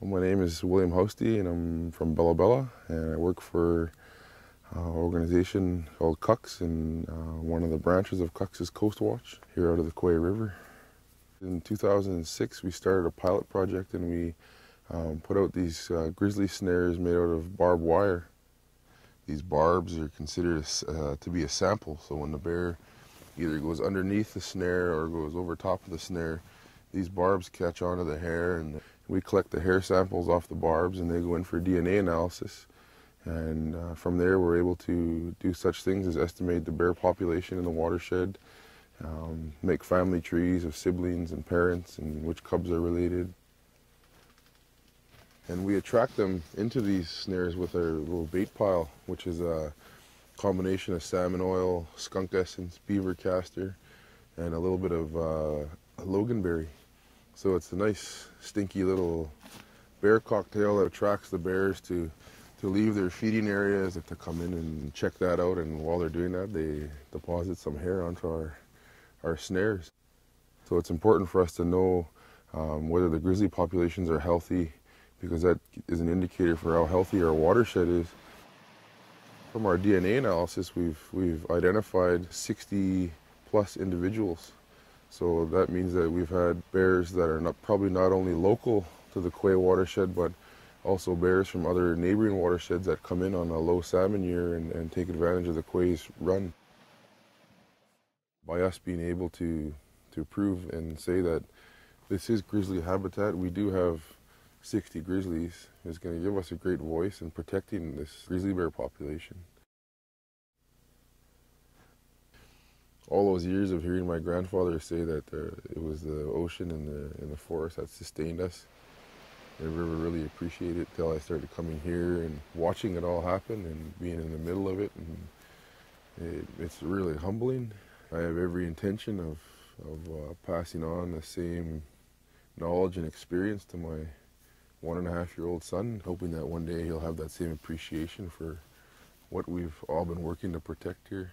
Well, my name is William Housty, and I'm from Bella Bella, and I work for an organization called QQS, and uh, one of the branches of QQS is Coastwatch here out of the Koeye River. In 2006, we started a pilot project, and we um, put out these uh, grizzly snares made out of barbed wire. These barbs are considered uh, to be a sample, so when the bear either goes underneath the snare or goes over top of the snare, these barbs catch onto the hair and we collect the hair samples off the barbs and they go in for DNA analysis. And uh, from there, we're able to do such things as estimate the bear population in the watershed, um, make family trees of siblings and parents and which cubs are related. And we attract them into these snares with our little bait pile, which is a combination of salmon oil, skunk essence, beaver castor, and a little bit of uh, loganberry. So it's a nice, stinky little bear cocktail that attracts the bears to, to leave their feeding areas and to come in and check that out. And while they're doing that, they deposit some hair onto our, our snares. So it's important for us to know um, whether the grizzly populations are healthy because that is an indicator for how healthy our watershed is. From our DNA analysis, we've, we've identified 60 plus individuals so that means that we've had bears that are not, probably not only local to the Koeye watershed, but also bears from other neighboring watersheds that come in on a low salmon year and, and take advantage of the Koeye's run. By us being able to, to prove and say that this is grizzly habitat, we do have 60 grizzlies, is going to give us a great voice in protecting this grizzly bear population. All those years of hearing my grandfather say that uh, it was the ocean and the and the forest that sustained us. I never really appreciated it till I started coming here and watching it all happen and being in the middle of it. And it, it's really humbling. I have every intention of of uh, passing on the same knowledge and experience to my one and a half year old son, hoping that one day he'll have that same appreciation for what we've all been working to protect here.